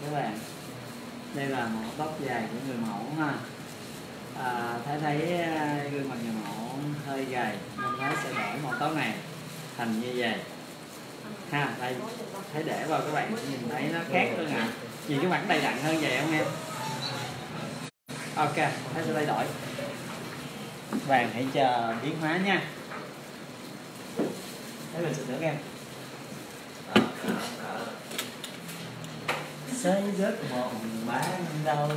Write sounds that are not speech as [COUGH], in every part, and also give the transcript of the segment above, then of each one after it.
các bạn. Đây là mẫu tóc dài của người mẫu ha. À, thấy thấy à, gương mặt người mẫu hơi gầy nên nó sẽ đổi màu tóc này thành như vậy. Ha đây thấy để vào các bạn nhìn thấy nó khác hơn ạ. Nhìn cái mặt đầy đặn hơn vậy không em? Ok thấy sẽ thay đổi. Vàng hãy chờ biến hóa nha. Thấy mình sẽ nữa em xây giấc mộng ban đầu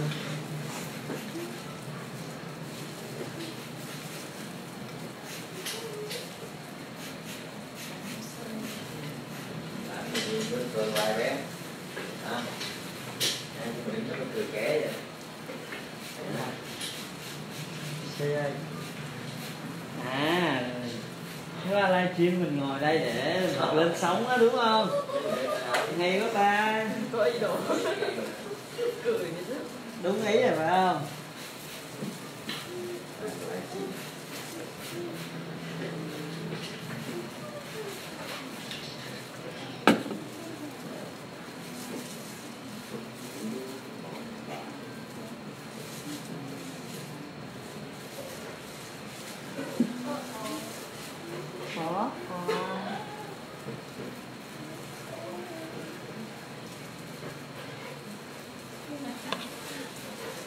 cười hoài bé? À em cũng nó cười kẻ vậy. Xe À Thứ ba livestream mình ngồi đây để lên sóng á đúng không? Hay quá ta có ý đồ cười như thế Đúng ý rồi phải không? có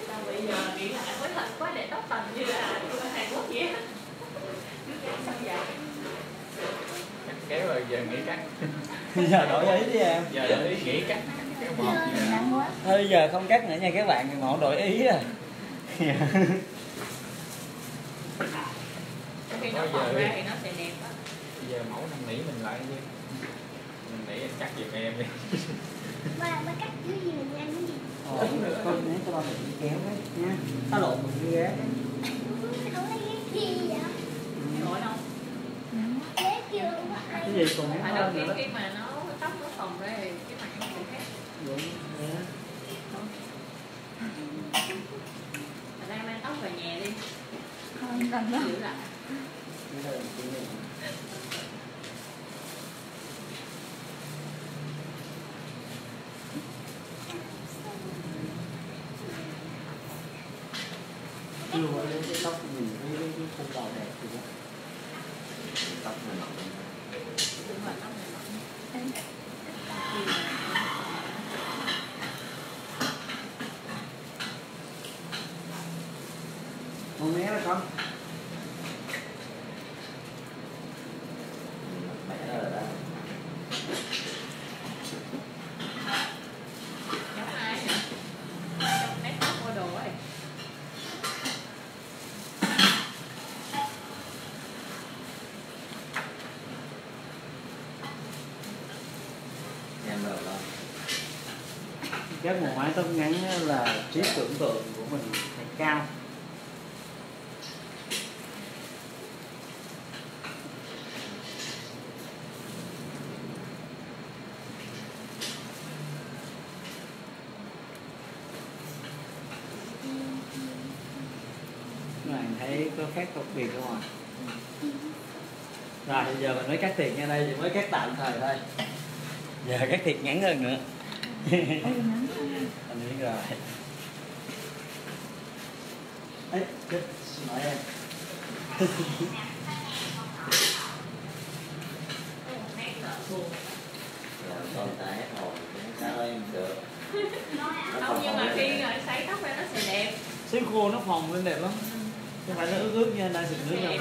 Sao bây giờ nghĩ lại hối hận quá để tóc tành như là như ở Hàn Quốc vậy á Cứ dán sao vậy kéo rồi giờ nghỉ cắt Giờ đổi ý đi em. Giờ để ý nghỉ cắt Thôi giờ không cắt nữa nha các bạn, ngộ đổi ý rồi Khi nó phồng ra thì nó sẽ đẹp á. Giờ mẫu năn nỉ mình lại đi. Mình nỉ anh cắt giùm em đi. Ba ba cắt dưới gì mình ăn cái gì? Ờ, con nếu cho ba mình kéo đấy nha Nó lộn mình đi ghé đấy không lấy cái gì vậy Nổi không? lấy kiểu mà Cái gì còn Mà nó đôi hơn khi nữa đó khi mà nó tóc nó phồng ra thì cái mặt nó sẽ khác Đúng, đấy đó. Mà đang mang tóc về nhà đi không cần đó Giữ lại Đây là cái này. chưa có lấy cái tóc nhìn thấy cái cái khung đầu đẹp thì đó tóc này mỏng Đúng rồi tóc này mỏng con né đó con mẹ nó là đó Giống ai vậy? Giống nét tóc mua đồ ấy em rồi đó các một mái tóc ngắn là trí tưởng tượng của mình phải cao. Bạn thấy có khác đặc biệt không ạ? Rồi bây giờ mình mới cắt thiệt nha đây thì mới cắt tạm thời thôi. Giờ cắt thiệt ngắn hơn nữa [LAUGHS] anh biết rồi ấy chết xin lỗi em. Rồi ta hết hồn sao em được. Không nhưng mà khi rồi sấy tóc ra nó sẽ đẹp. Xíu khô nó phồng lên đẹp lắm. Không phải nó ướt ướt như anh đang xịt nước đâu.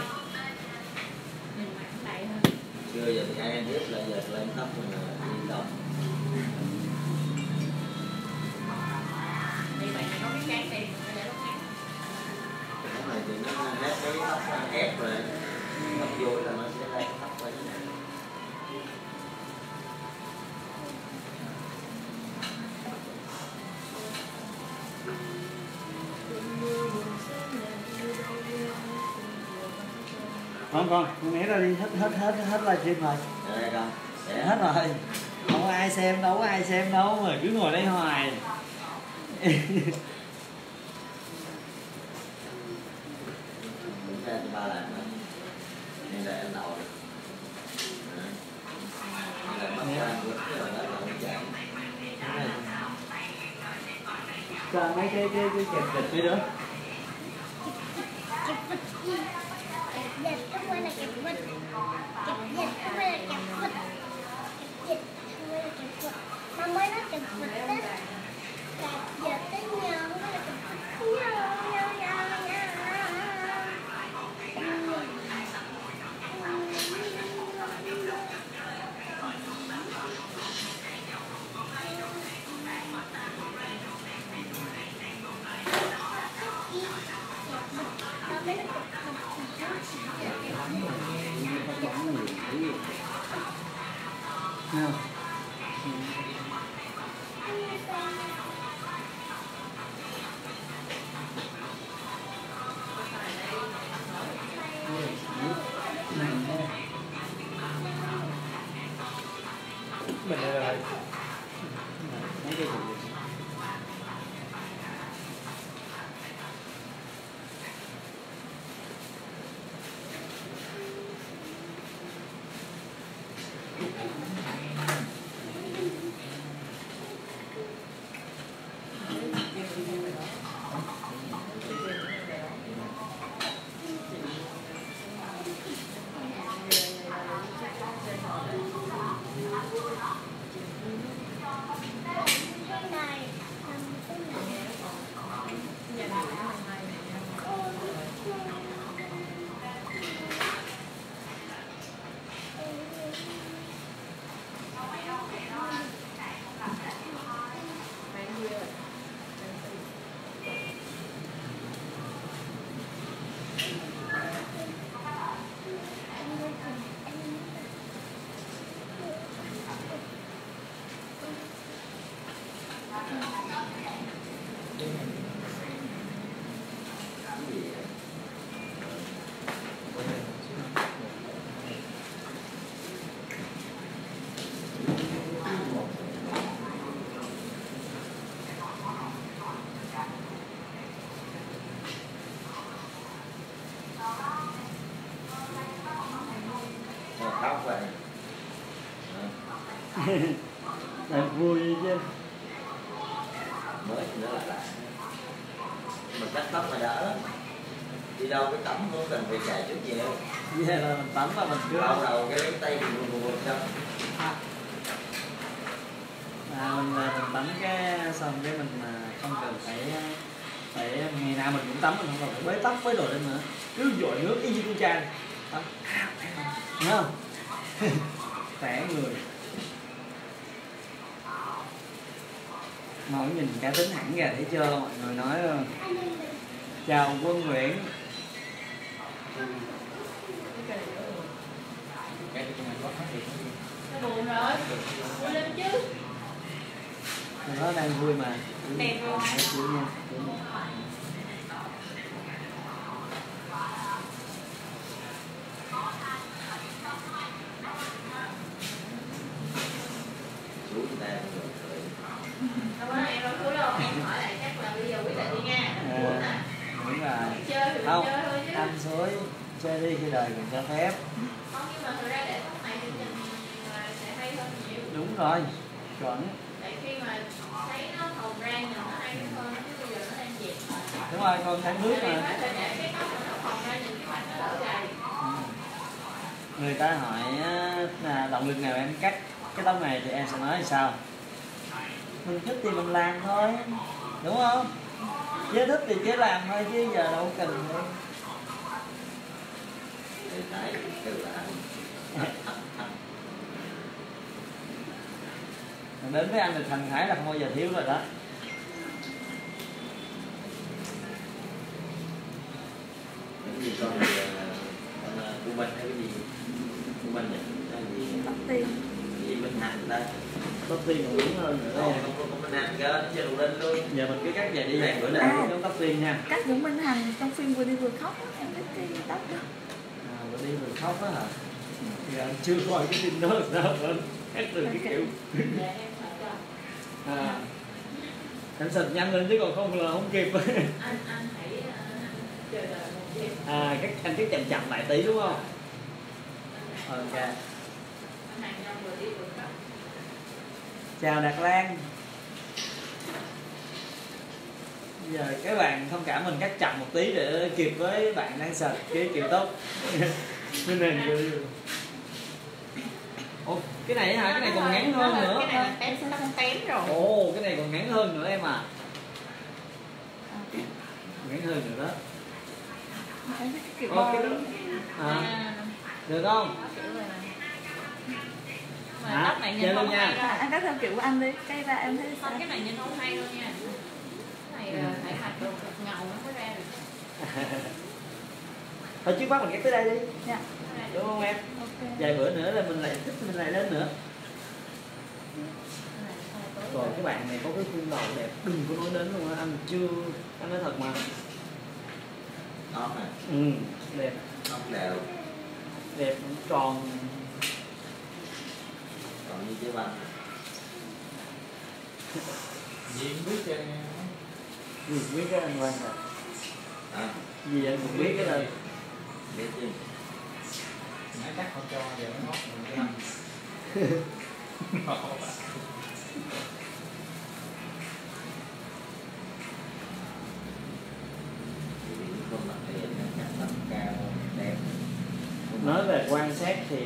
Chưa giờ thì ai em biết là giờ lên tóc mình này thì nó hết cái tóc ép rồi tóc vui là nó sẽ lên tóc không, con con nghĩ ra đi, hết hết hết hết livestream rồi. Con sẽ hết rồi. Không có ai xem đâu có ai xem đâu, mà cứ ngồi đây hoài. [LAUGHS] ba lần nữa nên là em đầu. Nên là bắt ra bước rồi đó là nó chạy sao mấy cái cái cái kẹp thịt mấy đứa Ờ, là vui chứ. Mới thì nó lại mà cắt tóc mà đỡ lắm. Đi đâu cái tắm không cần phải chạy trước nhiều. Vậy là mình tắm và mình cứ đầu đầu cái tay mình buồn buồn xong à, mình mình tắm cái xong cái mình không cần phải phải ngày nào mình cũng tắm mình không cần phải bới tóc bới đồ lên nữa. Cứ dội nước y như con trai. Tắm. Thấy không? Khỏe người mỗi nhìn cá tính hẳn ra thấy chưa mọi người nói không? chào quân nguyễn buồn rồi vui lên chứ nó đang vui mà Đẹp rồi. Hãy chịu nha chịu nha. xuống người ta rồi cười. đâu có em đâu cứu đâu em hỏi lại chắc là bây giờ quyết định đi nha buồn à đúng rồi chơi thì mình không chơi thôi chứ ăn chơi đi khi đời mình cho phép. Không nhưng mà thực ra để tóc này thì nhìn là sẽ hay hơn nhiều. Đúng rồi chuẩn. Tại khi mà thấy nó hồng ra nhìn nó hay hơn chứ bây giờ nó đang dẹp. Đúng rồi con tháng nước mà. phải để cái tóc mà nó hồng ra nhìn cái mặt nó đỡ gầy Ừ. người ta hỏi là động lực nào em cắt cái tóc này thì em sẽ nói là sao? Mình thích thì mình làm thôi. Đúng không? Chứ thích thì chứ làm thôi chứ giờ đâu cần nữa. Để tải kêu lại đến với anh thì thành hải là không bao giờ thiếu rồi đó. Cái gì con là con là của mình hay cái gì? Của mình cái gì? Tóc tiên gì mình hành ta? Tóc tiên còn đúng hơn nữa. Không. Đây không không mình hành cơ chơi đồ lên luôn giờ mình cứ cắt về đi. Này, bữa nay giống tóc tiên nha cách Dũng Minh Hằng trong phim vừa đi vừa khóc á, em thích cái tóc đó. à, đi mình khóc á hả? Giờ anh chưa coi cái phim đó là sao anh cắt từ cái kiểu. Em à, anh xịt nhanh lên chứ còn không là không kịp. À các anh cứ chậm chậm lại tí đúng không? Ok. Chào đạt lan giờ các bạn thông cảm mình cắt chậm một tí để kịp với bạn đang sạch cái kiểu tốt. Nên là Ồ, cái này hả? Cái này còn ngắn hơn nữa. Cái này tém nó không tém rồi. Ồ cái này còn ngắn hơn nữa em à. Ngắn hơn nữa đó. Ồ, cái đó. à, được không? Mà tóc này nhìn luôn không nha. hay à, đâu anh cắt theo kiểu của anh đi. Cái ra em thấy sao? cái này nhìn không hay đâu nha này là phải đồ cực ngầu nó mới ra được [LAUGHS] thôi trước mắt mình cắt tới đây đi. Dạ. Đúng không em? Ok. Vài bữa nữa là mình lại thích mình lại lên nữa. Còn cái bạn này có cái khuôn đầu đẹp đừng có nói đến luôn á anh chưa? Anh nói thật mà. Tóc nè ừ đẹp. Tóc đều. Đẹp tròn. Còn như trái banh Diện biết cho gì biết cái anh quan à à, gì anh cũng biết cái này biết chứ nãy cắt không cho giờ nó ngót rồi chắc nói về quan sát thì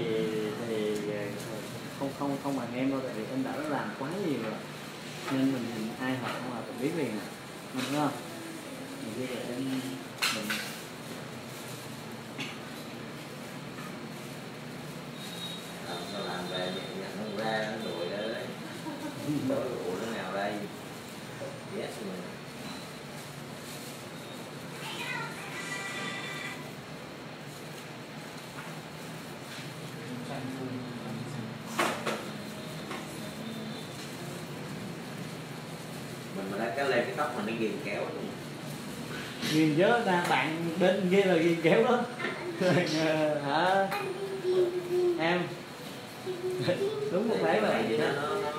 thì không không không bằng em đâu tại vì em đã làm quá nhiều rồi. Nên mình nhìn ai học không học biết liền. à mình đúng không mình biết là em mình ghiền chớ ta bạn bên kia là ghiền kéo đó. [LAUGHS] Hả? Em? Đúng một phải vậy nó, nó, nó,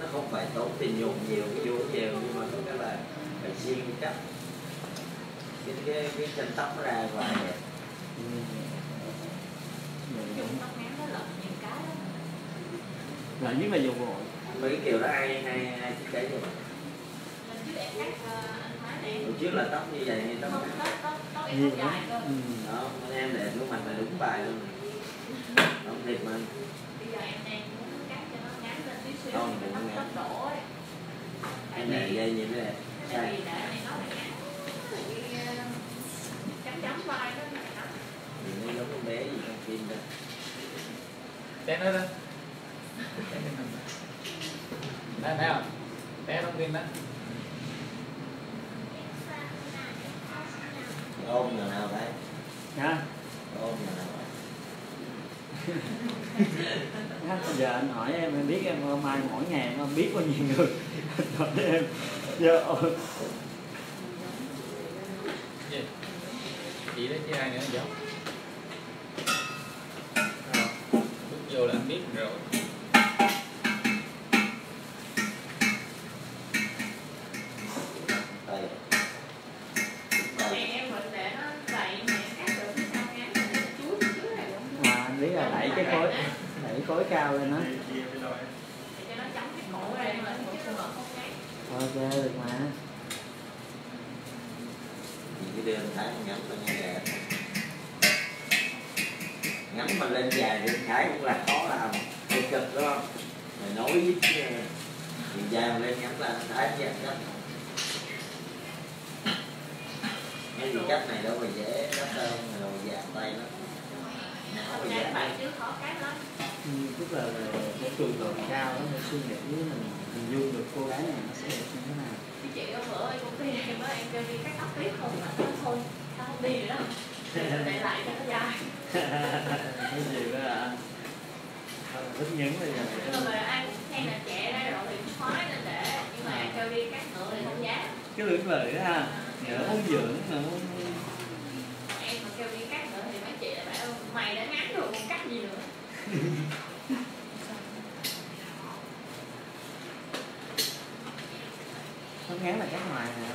nó không phải tốn tiền dùng nhiều cái vô nhiều nhưng mà cái là phải xiên cái chắc cái cái cái chân tóc nó ra nó cái lắm. Là nhất là dùng gội mấy cái kiểu đó ai ai ai thiết kế mình mình anh hồi trước là tóc như vậy thì tóc không tóc tóc tóc em dài cơ. Ừ. đó mấy em đẹp lúc mặt là đúng bài luôn. Không thiệt mà. Bây giờ em đang muốn cắt cho nó ngắn lên tí xíu Không, nhưng mà đừng tóc ngắn. tốc độ ấy. Cái này dây như thế này tại vì để này nó là ngắn Cái, chấm chấm vai đó nó nó giống con bé gì trong phim đó. Té nó đó té mình thấy không? Té trong phim đó ôm người nào thấy hả? Ôm người nào bây giờ anh hỏi em em biết em hôm mai mỗi ngày em biết bao nhiêu người. Hỏi em. Giờ chị đó chứ ai nữa giống bước vô là anh biết rồi đây này đây em định để nó dày mà em cắt được phía sau ngắn thì nó chuối phía dưới này đúng mà anh biết là đẩy cái khối đẩy khối cao lên đó để cho nó chấm cái cổ ra mà cái cổ không ngắn ok được mà thì cái đưa anh thấy ngắn là nghe đẹp ngắn mà lên dài thì thái cũng là khó làm cực cực đúng không mày nói với ờ, thì dài mà lên ngắn là anh thái dàn cách cái gì cách này đâu mà dễ cách đâu mà đâu dàn tay lắm não mà ngắn dàn bạn tay chứ khó cắt lắm ừ, tức là là cái cường độ cao đó để suy nghĩ mình hình dung được cô gái này nó sẽ đẹp như thế nào cái chị ở bữa ở công ty em á em kêu đi cắt tóc tiếp không mà nó thôi tao không đi nữa đâu để lại cho nó dài cái gì đó là Thôi, thích nhấn bây giờ nhưng mà ai cũng khen là trẻ ra rồi thì cũng khoái nên để nhưng mà kêu đi cắt nữa thì không dám cái lưỡng đó ha. Nhớ muốn dưỡng nữa em mà kêu đi cắt nữa thì mấy chị lại bảo mày đã ngắn rồi còn cắt gì nữa. Không ngắn là cắt ngoài nè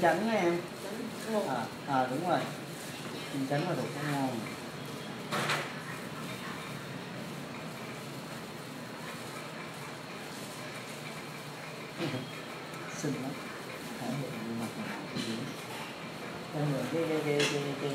trung chánh á em à, à đúng rồi. Trung [LAUGHS] chánh là thuộc cái môn xinh lắm cái cái cái cái, cái,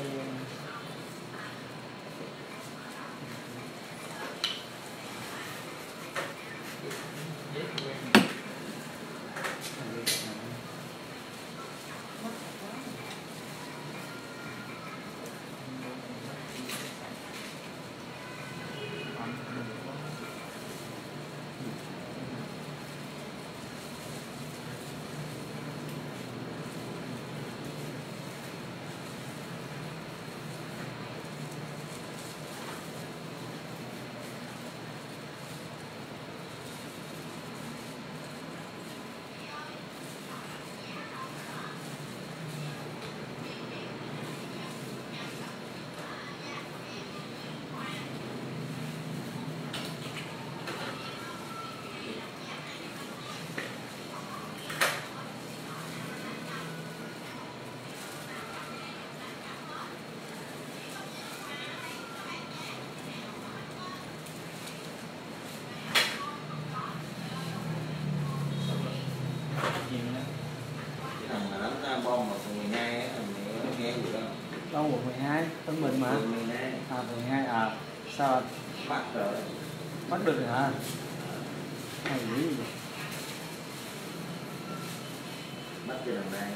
gì nữa cái thằng mà đánh à, bom vào phường 12 á mình nghe gì đó đâu quận 12 Tân Bình mà. Phường 12 à quận 12 à sao bắt rồi bắt được rồi hả? Hay gì bắt trên đằng này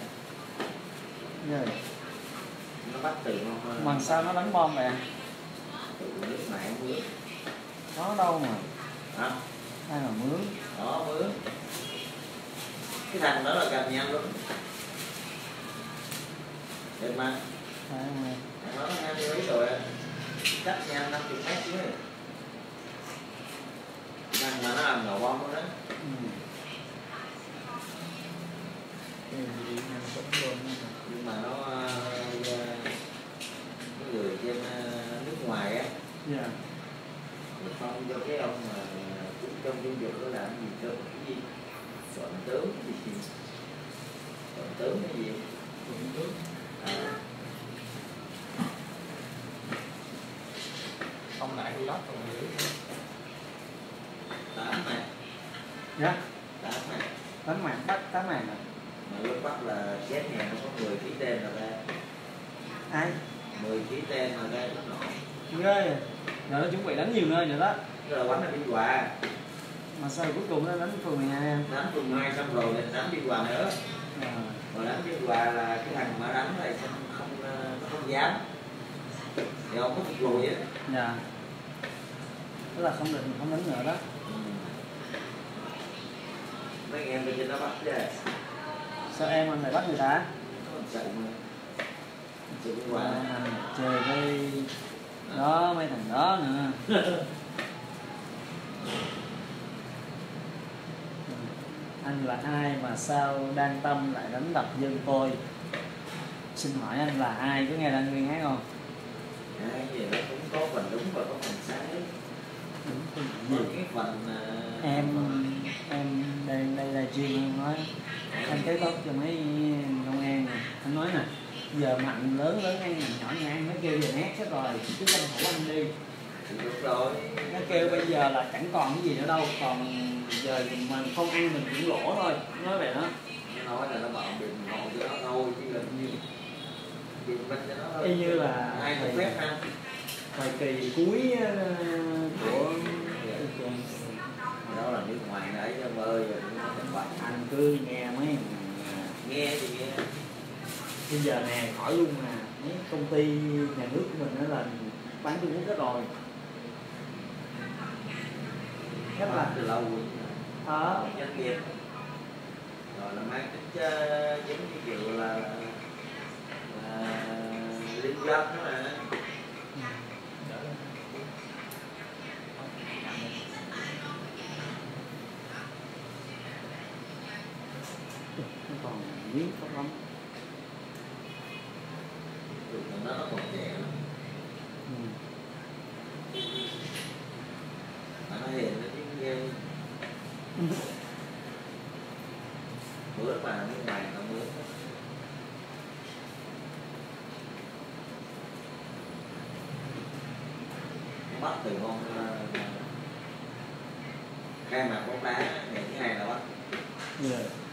Ghê. nó bắt từ không mà sao nó đánh bom vậy từ nước mướn. Nó đâu mà? Hả? Ai mà mướn? Đó mướn. Cái thằng đó là cầm nhanh luôn được mà. Phải không em? thằng đó nó hai mươi mấy rồi á. Cách nhanh 50 mét chứ. Thằng mà nó làm nổ bom đó ừ. luôn nhưng mà nó ờ, cái người trên ờ, nước ngoài á. Dạ. Được phong cho cái ông mà cũng trong dung dục nó làm gì cơ cái gì? Soạn tướng cái gì? Soạn tướng cái gì? Cũng tốt à, không lại lót còn giữ. Tám này dạ. Tám này đánh mạng bắt tám màn à mà lúc bắt là chết nhà nó có 10 ký tên là ra. Ai? 10 ký tên là ra nó nổ. Ghê. Rồi nó chuẩn bị đánh nhiều nơi nữa đó. Rồi quánh là đi quà. Mà sao cuối cùng nó đánh phường 12 em? Đánh tuần hai xong rồi lại đánh đi quà nữa. À, rồi đánh đi quà là cái thằng mà đánh này không không ờ, không dám. Thì ông có phục lùi á. Dạ tức là không được không đánh nữa đó. Mấy anh em bên trên nó bắt chứ sao em anh lại bắt người ta? Sợ mà. Quà à, chơi với đó mấy thằng đó nữa. [LAUGHS] Anh là ai mà sao đang tâm lại đánh đập dân tôi? Xin hỏi anh là ai có nghe đang nguyên hát không? Hai gì nó cũng có phần đúng và có phần sai cái phần em em đây đây là chuyên nói. Anh kế tốt cho mấy công an nè. Anh nói nè giờ mạnh lớn lớn ăn nhỏ nhỏ ăn nó kêu giờ nét hết rồi chứ tranh thủ anh đi. Đúng rồi. Nó kêu bây giờ là chẳng còn cái gì nữa đâu còn giờ mình không ăn mình cũng lỗ thôi. Nói vậy đó. Nó nói là nó bảo đừng ngộ cho nó thôi chứ là thôi. Y như là ai ăn thời kỳ cuối ờ, của đó là nước ngoài nãy cho ông ơi rồi bạn anh cứ nghe mấy nghe thì nghe. Bây giờ nè khỏi luôn nè mấy công ty nhà nước của mình đó là bán Trung Quốc hết rồi. Nhất là từ lâu rồi. Ở doanh nghiệp. Rồi là mang tính ờ, giống như kiểu là, là liên doanh đó mà quý pháp lắm. Bữa mà cái bài nó mướn bắt từ hôm ờ, khai mạc bóng đá ngày thứ hai là bắt. Yeah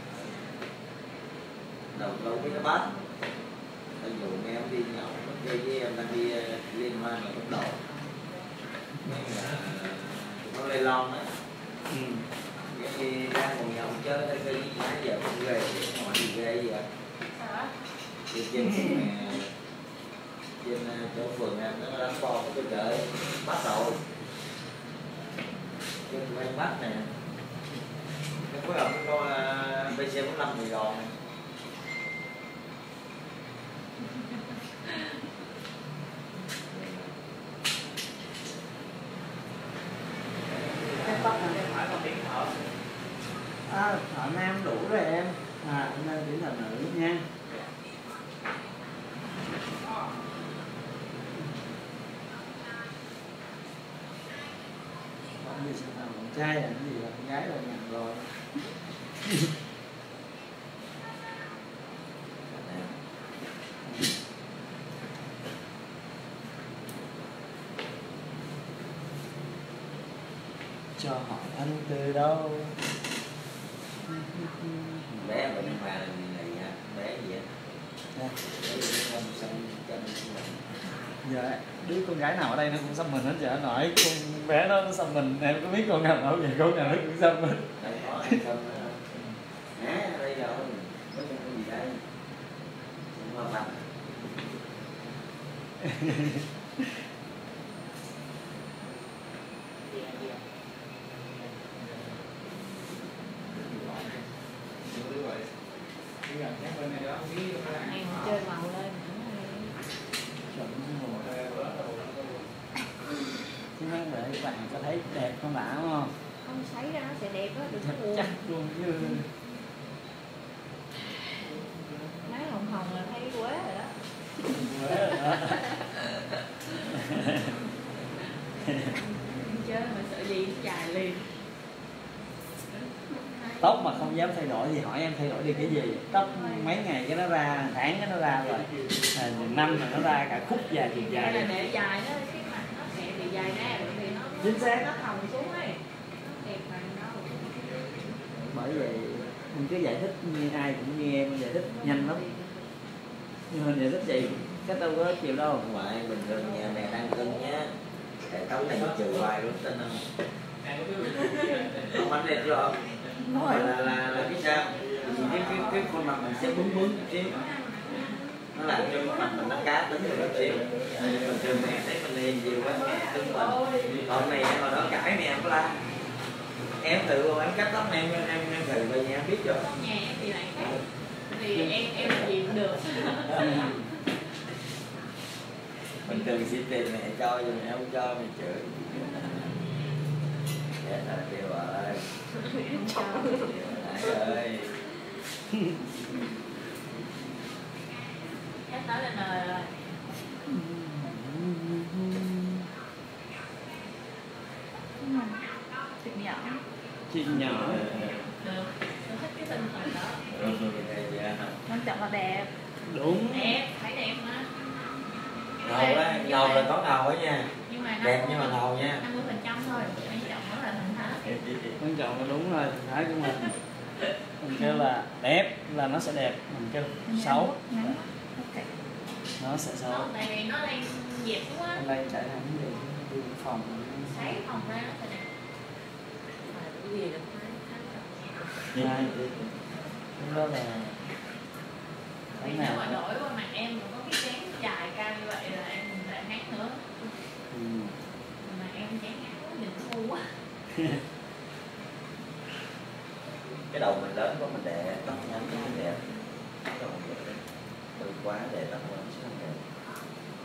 đầu đâu biết nó bắt ví dụ em đi nhậu nó chơi với em đang đi ờ, liên hoan ở Độ. Mấy là nó lê lon á. Ừ. cái đi ra ngồi nhậu chơi tới cái nãy giờ không ghê hỏi gì ghê vậy? Sao á trên trên ờ, trên ờ, chỗ phường em nó đánh bom cái trời bắt rồi trên quen bắt nè. Cái phối hợp với con ờ, BC 45 Sài Gòn này Cái tóc Không này. phải là tiếng thở À, thợ nam đủ rồi em. À, em nên điểm thợ nữ nha. Không gì sao nào con trai làm gì là con gái là nhận rồi. [LAUGHS] Cho hỏi anh từ đâu? bé bệnh mà là này nha? Bé gì á? Không xăm chân Dạ, đứa con gái nào ở đây nó cũng xăm mình hết giờ nói con bé nó xăm mình. Em có biết con nào đâu vậy con nào nó cũng xăm mình. Xăm hả? Đây rồi có trong cái gì đây? Không [LAUGHS] mà mặt em chơi màu lên chuẩn rồi chứ nói để các bạn có thấy đẹp không đã không không sấy ra nó sẽ đẹp á đừng có chắc buồn chắc luôn chứ nói hồng hồng là thấy quá rồi đó chơi mà sợ gì dài liền tóc mà không dám thay đổi thì hỏi em thay đổi đi cái gì? Tóc mấy ngày cái nó ra tháng cái nó ra rồi. À, năm mà nó ra cả khúc dài thì dài. Là dài để dài nó cái mặt nó sẽ bị dài ra bởi vì nó Chính xác. nó thòng xuống ấy. Nó đẹp mà nó bởi vậy mình cứ giải thích như ai cũng như em giải thích nhanh lắm. Nhưng mình giải thích vậy cái đâu có chịu đâu. Phải bình thường nhà mẹ đang cân nhá. Hệ thống này nó trừ hoài luôn tin không không anh đẹp rồi phải là là là cái sao cái cái cái khuôn mặt mình sẽ bướng bướng chút xíu. Nó làm cho cái mặt mình nó cá tính rồi chút xíu. Bình thường mẹ thấy mình hiền nhiều quá mẹ cưng mình còn này hồi đó cãi mẹ em có la. Em tự em cắt tóc em em em thử về nhà em biết rồi. Nhà em thì lại khác. Thì em em gì cũng được. [LAUGHS] Bình thường xin tiền mẹ cho nhưng mẹ không cho mẹ chửi. Chết rồi tiêu ơi Ơi em nói là nời rồi Chuyện nhỏ chuyện nhỏ được tôi thích cái tinh thần đó Quan trọng là đẹp. Đúng. Đẹp. Phải đẹp mà ngầu á ngầu là có ngầu á nha. Nhưng mà. Đẹp nhưng mà ngầu nha. năm mươi phần trăm thôi quan trọng đó là thần thái quan trọng là đúng rồi thái của mình mình kêu là đẹp là nó sẽ đẹp mình kêu xấu. quá. Nó sẽ xấu. Tại vì nó đang dẹp xuống á hôm nay chạy thẳng về phòng. Sấy phòng ra nó sẽ đẹp mà cái gì thái hai lúc đó là tháng nào mà đổi qua mặt em mà có cái chén dài cao như vậy là em lại ngán nữa. Ừ. mà em chén ngắn quá nhìn ngu quá [LAUGHS] cái đầu mình lớn quá mình đè tóc ngắn quá mình đẹp cái đầu mình đẹp hơi quá để tóc ngắn chứ không đẹp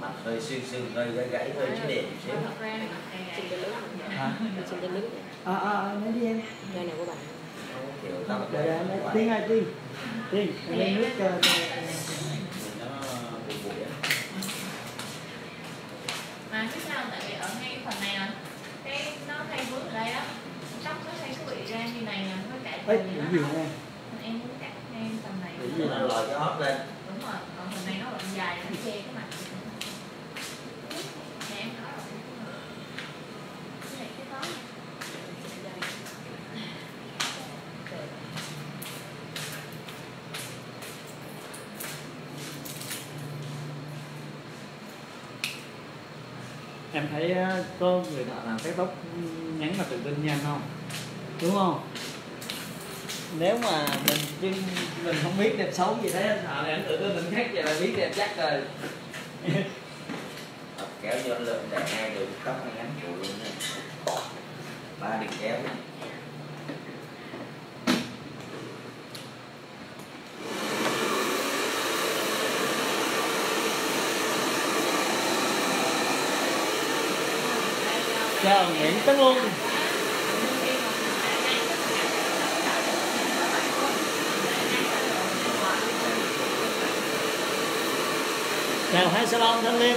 mặt hơi xương xương hơi gãy gãy hơi chứ đẹp chút xíu. nước à à à, nói đi em. Đây này của bạn? Kiểu tóc để để để tiên ơi tiên tiên em lấy nước cho nó mà biết sao tại vì ở ngay cái phần này nè cái nó hay vướng ở đây đó tóc nó hay cứ bị ra như này nè Ấy, gì nhiều không? Em muốn cắt ngang tầm này. Lên. Nó dài cái mặt. em thấy ờ, có người thợ làm cái tóc ngắn là tự tin nhanh không đúng không nếu mà mình chứ mình không biết đẹp xấu gì thế anh thợ này tự tin mình khác vậy là biết đẹp chắc rồi. Kéo cho lên để hai đường tóc hay ngắn phụ luôn nha ba đường kéo. Chào Nguyễn Tấn Luân chào hai salon thanh liêm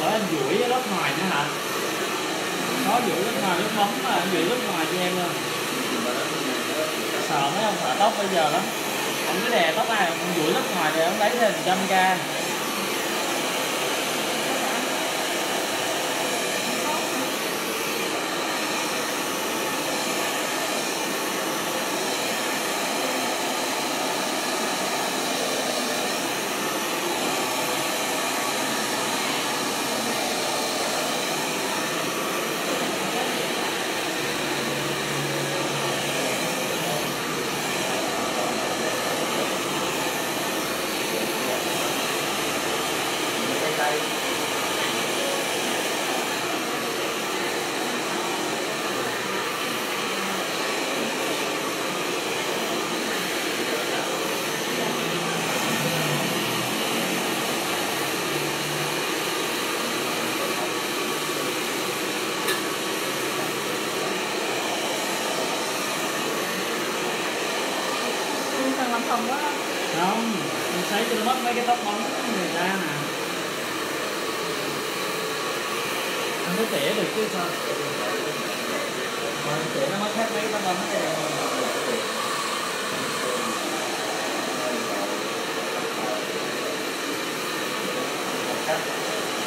có ngày anh mở anh duỗi lớp ngoài nữa hả? Có duỗi lớp ngoài, lớp bóng mà anh duỗi lớp ngoài cho em luôn sợ mấy ông thợ tóc bây giờ lắm. Ông cứ đè tóc ai, ông duỗi lớp ngoài rồi ông lấy thêm trăm k. làm phần quá không mình sấy cho nó mất mấy cái tóc bóng của người ta nè nó mới tỉa được chứ sao? Rồi tỉa nó mất hết mấy cái tóc bóng cho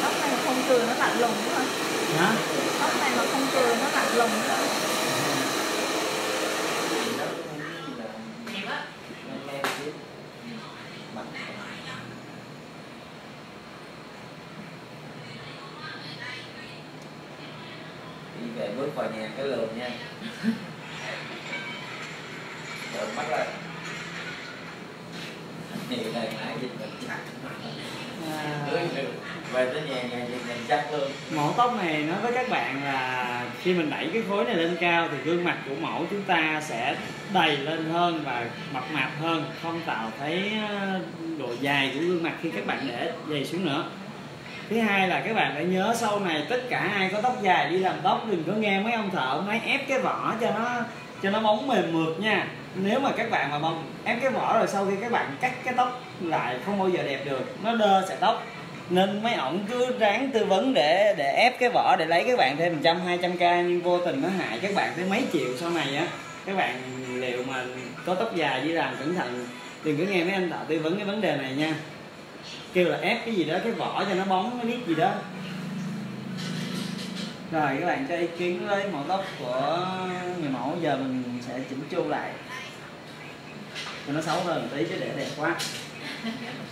tóc này mà không cười nó lạnh lùng quá hả? Tóc này mà không cười nó lạnh lùng quá Đẹp á đi về bước vào nhà cái lườm nha rồi mắt ra nhiều này nãy dịch mình chắc à, về tới nhà nhà dịch mình chắc luôn mẫu tóc này nói với các bạn là khi mình đẩy cái khối này thì gương mặt của mẫu chúng ta sẽ đầy lên hơn và mập mạp hơn, không tạo thấy ờ, độ dài của gương mặt khi các bạn để dày xuống nữa. Thứ hai là các bạn phải nhớ sau này tất cả ai có tóc dài đi làm tóc đừng có nghe mấy ông thợ mấy ép cái vỏ cho nó cho nó bóng mềm mượt nha. Nếu mà các bạn mà bông ép cái vỏ rồi sau khi các bạn cắt cái tóc lại không bao giờ đẹp được, nó đơ sẽ tóc nên mấy ổng cứ ráng tư vấn để để ép cái vỏ, để lấy các bạn thêm 100 200 k, nhưng vô tình nó hại các bạn tới mấy triệu sau này á. Các bạn liệu mà có tóc dài đi làm cẩn thận, đừng có nghe mấy anh tạo tư vấn cái vấn đề này nha. Kêu là ép cái gì đó, cái vỏ cho nó bóng nó biết gì đó. Rồi, các bạn cho ý kiến với mẫu tóc của người mẫu, giờ mình sẽ chỉnh chu lại. Cho nó xấu hơn một tí chứ để đẹp quá. [LAUGHS]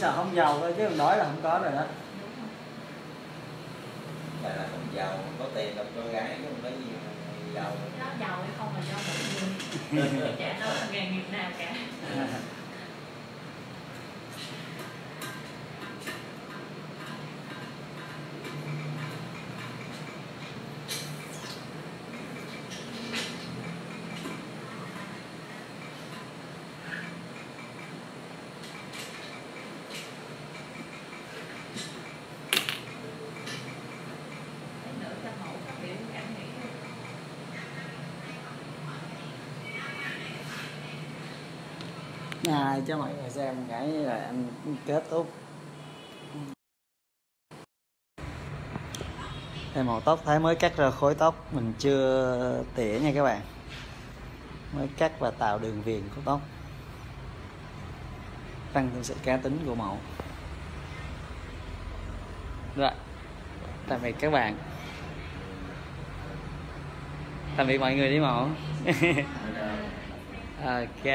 sợ không giàu thôi chứ còn đói là không có rồi đó. Không là là không giàu không có tiền gặp con gái chứ không có gì giàu. Nó giàu hay không là do chả nói là nghề nghiệp nào cả [LAUGHS] này cho mọi người xem cái là anh kết thúc. Đây màu tóc thái mới cắt ra khối tóc, mình chưa tỉa nha các bạn. Mới cắt và tạo đường viền của tóc. Tăng thêm sự cá tính của mẫu rồi, tạm biệt các bạn. Tạm biệt mọi người đi mẫu. [LAUGHS] Ok.